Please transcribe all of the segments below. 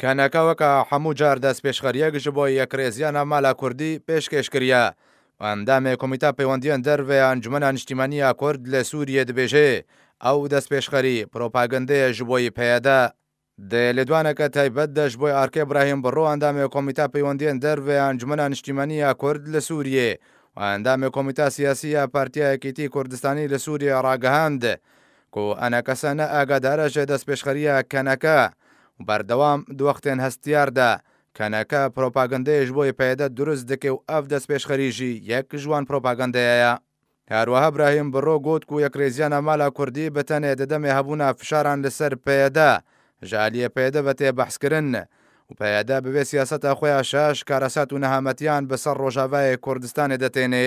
کە نەکەوەکە هەموو جار دەست پێشخەریەک ژ بۆ یەکرێزیانە مالا کوردی پێشکێش کریا و ئەندامێ کۆمیتە پەیوەندیێن دەرڤێ ئەنجومەنە نیشتیمانیە کورد لە سوریێ دبێژێ ئەو دەست پێشخەری پرۆپاگەندەیە ژ بۆی پەیەدە دێ لێدوانەکە تایبەت دە ژ بۆی ئارکێ براهیم بڕۆ ئەندامێ کۆمیتە پەیوەندیێن دەرڤێ ئەنجومەنە نیشتیمانیە کورد لە سوریێ و ئەندامێ کۆمیتە سیاسیە پارتیە یەکیتی کوردستانی لە سوریێ ڕاگەهاند کو ئەنە کەسەنە ئاگادارە ژە دەسپێشخەرییە کەنەکە و بەردەوام دوەختێن هەستیار دە کەنەکە پرۆپاگەندەیش بۆی پەیەدە دورست دکێ و ئەڤ دەسپێشخەری ژی یەک ژوان پرۆپاگەندەیەیە. هەروەها براهیم برۆ گوت کو یەکرێزیانە مالا کوردی بتەنێ ددەمێ هەبونا فشاران لسەر پەیەدە ژە ئالیە پەیەدە ڤەتێ بەحس کرن و پەیەدە بڤێ سیاسەتە خوەیا شاش کارەسات و نەهامەتیان بسەر رۆژاڤاێ کوردستانێ دەتێنێ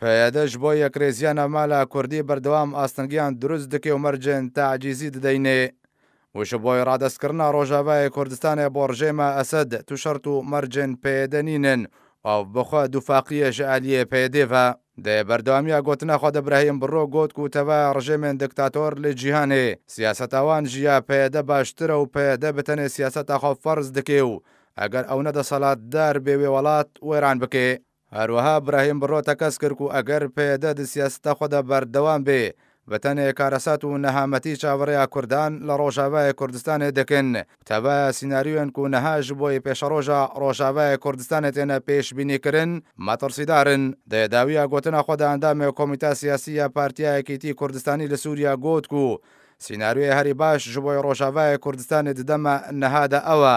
پێدش بۆ یەکرێزیانە مالا کوردی بەردەوام ئاستەنگیان دروست دکێ و مەرجێن تەعجیزی ددەینێ وش بۆی ڕادەست کردنا ڕۆژاڤاێ کوردستانێ بۆ ڕژێمە ئەسەد تو شەرت و مەرجێن پێدە نینن و بخوە دوفاقیێ ژە ئالیێ پێدێ ڤە دێ بەردەوامیە گۆتنا خوەدە برایم بڕۆ گۆت کو تەڤە ڕژێمێن دکتاتۆر لێ جیهانێ سیاسەتا وان ژیە پێدە باشترە و پێدە بتەنێ سیاسەتا خوە فەرز دکێ و ئەگەر ئەونە دەسەلات دار بێوێ وەڵات وێران بکێ هەروەها براهیم بڕۆ تەکەس کرک و ئەگەر پەیەدە د سیاسەتە خۆدە بەردەوام بێ بتەنێ کارەسات و نەهامەتی چاوەڕێا کوردان لە ڕۆژاڤاێ کوردستانێ دکن و تەبایا سیناریۆێن کوو نها ژ بۆی پێشەڕۆژا ڕۆژاڤاێ کوردستانێ تێنە پێشبینی کرن مەتڕسیدارن. د داویا گۆتنا خۆدە ئەندامێ کۆمیتا سیاسی یا پارتیا یەکیتی کوردستانی لە سوریا گۆت کوو سیناریۆێ هەری باش ژ بۆی ڕۆژاڤاێ کوردستانێ د دەمە نها دە ئەوە